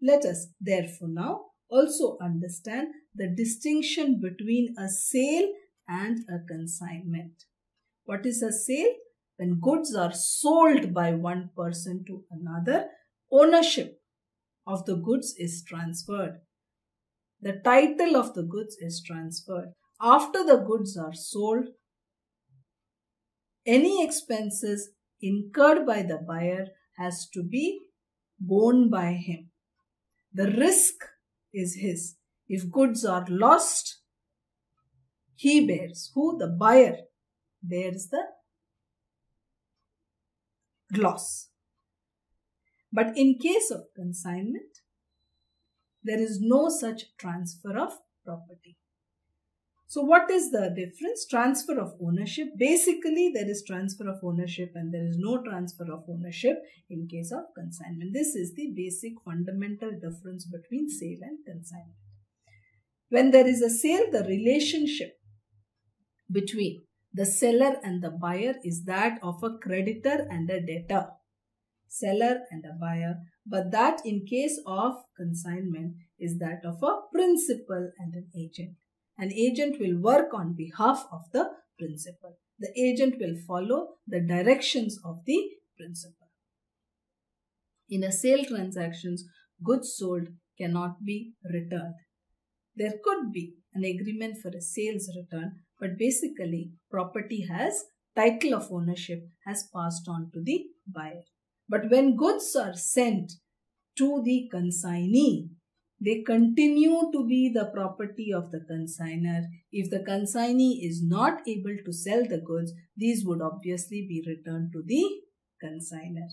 Let us therefore now also understand the distinction between a sale and a consignment. What is a sale? When goods are sold by one person to another, ownership of the goods is transferred. The title of the goods is transferred. After the goods are sold, any expenses incurred by the buyer has to be borne by him. The risk is his. If goods are lost, he bears. Who? The buyer bears the loss. But in case of consignment, there is no such transfer of property. So what is the difference? Transfer of ownership. Basically, there is transfer of ownership and there is no transfer of ownership in case of consignment. This is the basic fundamental difference between sale and consignment. When there is a sale, the relationship between the seller and the buyer is that of a creditor and a debtor. Seller and a buyer. But that in case of consignment is that of a principal and an agent. An agent will work on behalf of the principal. The agent will follow the directions of the principal. In a sale transactions, goods sold cannot be returned. There could be an agreement for a sales return, but basically property has title of ownership has passed on to the buyer. But when goods are sent to the consignee, they continue to be the property of the consigner. If the consignee is not able to sell the goods, these would obviously be returned to the consigner.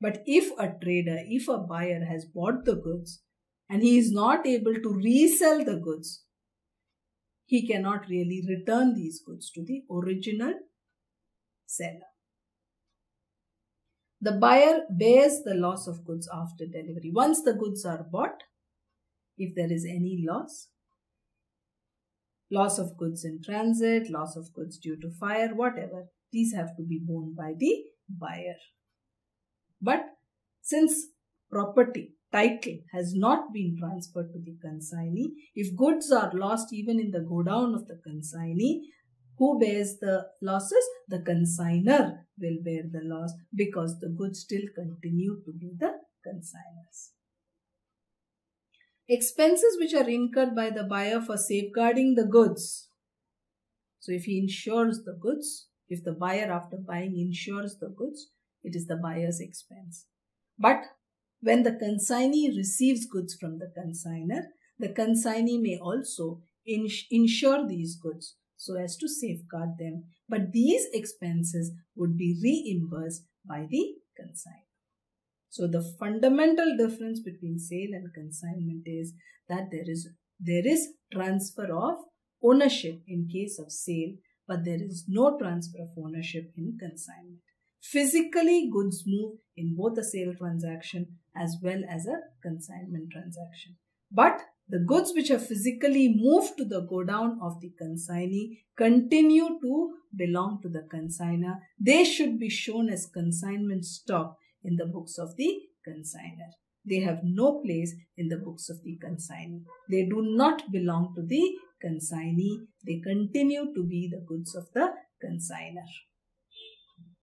But if a trader, if a buyer has bought the goods and he is not able to resell the goods, he cannot really return these goods to the original seller. The buyer bears the loss of goods after delivery. Once the goods are bought, if there is any loss. Loss of goods in transit, loss of goods due to fire, whatever. These have to be borne by the buyer. But since property, title has not been transferred to the consignee, if goods are lost even in the godown of the consignee, who bears the losses? The consigner will bear the loss because the goods still continue to be the consigners. Expenses which are incurred by the buyer for safeguarding the goods. So if he insures the goods, if the buyer after buying insures the goods, it is the buyer's expense. But when the consignee receives goods from the consigner, the consignee may also ins insure these goods so as to safeguard them. But these expenses would be reimbursed by the consignor. So the fundamental difference between sale and consignment is that there is there is transfer of ownership in case of sale, but there is no transfer of ownership in consignment. Physically, goods move in both a sale transaction as well as a consignment transaction. But the goods which are physically moved to the godown of the consignee continue to belong to the consigner. They should be shown as consignment stock in the books of the consigner. They have no place in the books of the consignee. They do not belong to the consignee. They continue to be the goods of the consigner.